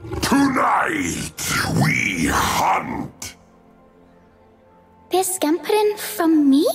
Tonight we hunt. They're scampering from me?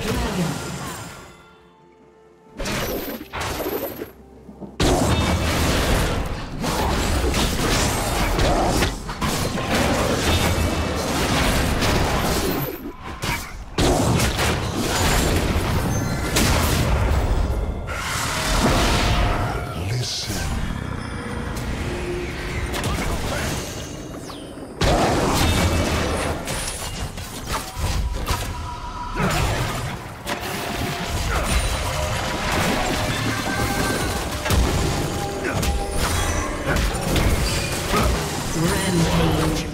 dragon. Shut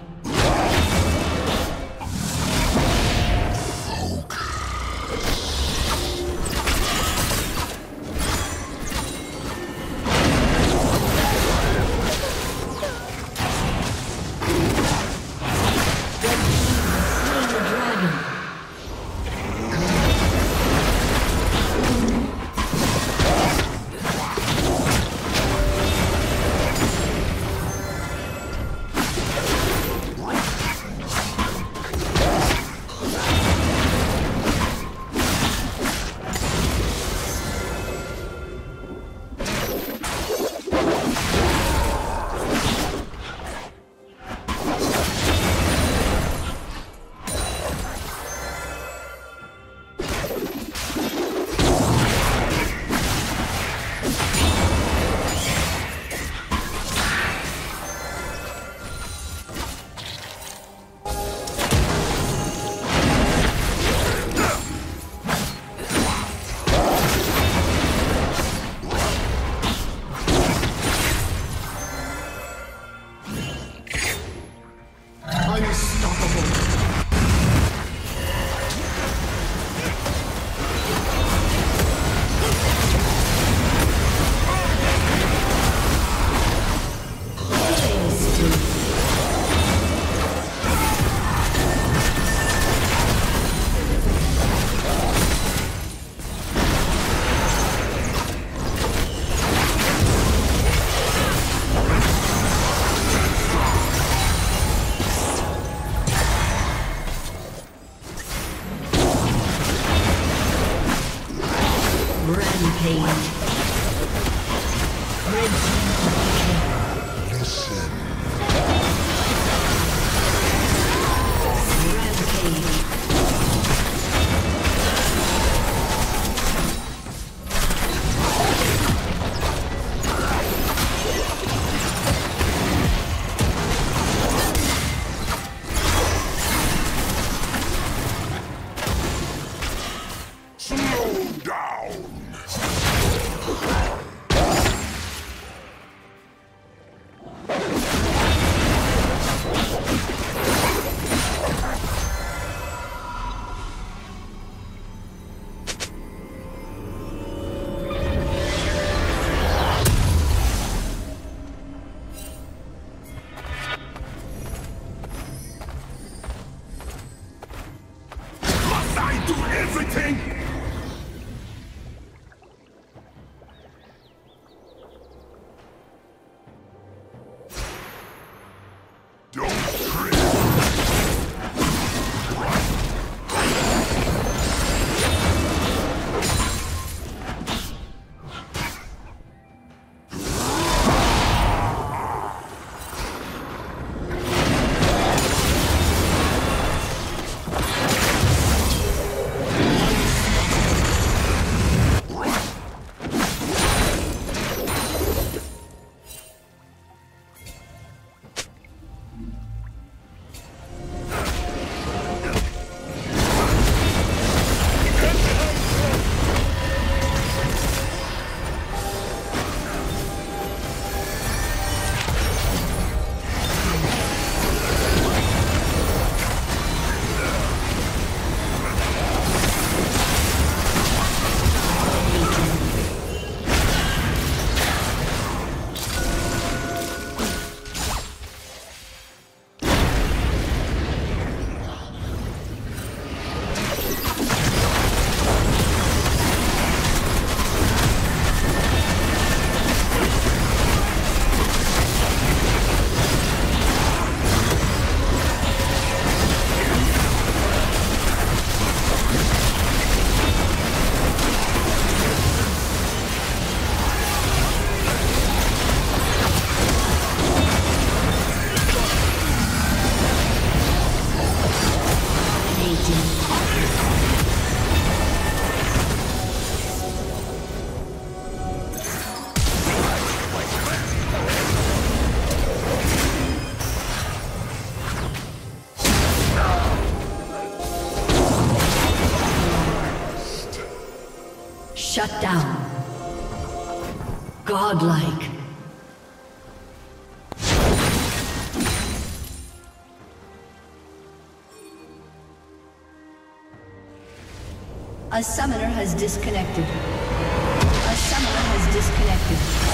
Shut down. Godlike. A summoner has disconnected. A summoner has disconnected.